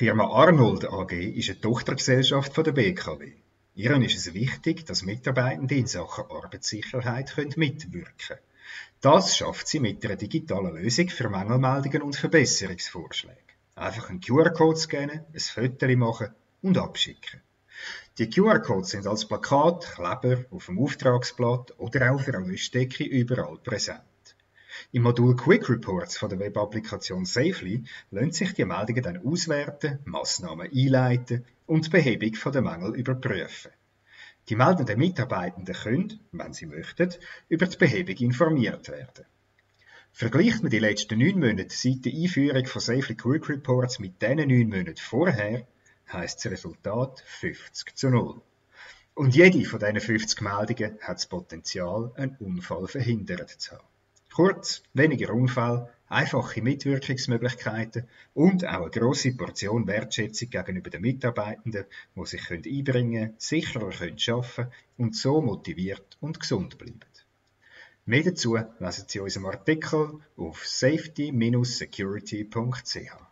Firma Arnold AG ist eine Tochtergesellschaft von der BKW. Ihren ist es wichtig, dass Mitarbeitende in Sachen Arbeitssicherheit mitwirken können. Das schafft sie mit einer digitalen Lösung für Mängelmeldungen und Verbesserungsvorschläge. Einfach einen QR-Code scannen, ein Foto machen und abschicken. Die QR-Codes sind als Plakat, Kleber auf dem Auftragsblatt oder auch auf einer Löschdecke überall präsent. Im Modul Quick Reports von der Webapplikation Safely lassen sich die Meldungen dann auswerten, Massnahmen einleiten und die Behebung der Mängel überprüfen. Die meldenden Mitarbeitenden können, wenn sie möchten, über die Behebung informiert werden. Vergleicht man die letzten neun Monate seit der Einführung von Safely Quick Reports mit den neun Monaten vorher, heisst das Resultat 50 zu 0. Und jede von diesen 50 Meldungen hat das Potenzial, einen Unfall verhindert zu haben. Kurz, weniger Unfall, einfache Mitwirkungsmöglichkeiten und auch eine grosse Portion Wertschätzung gegenüber den Mitarbeitenden, die sich einbringen können, sicherer arbeiten können und so motiviert und gesund bleiben. Mehr dazu lesen Sie in unserem Artikel auf safety-security.ch.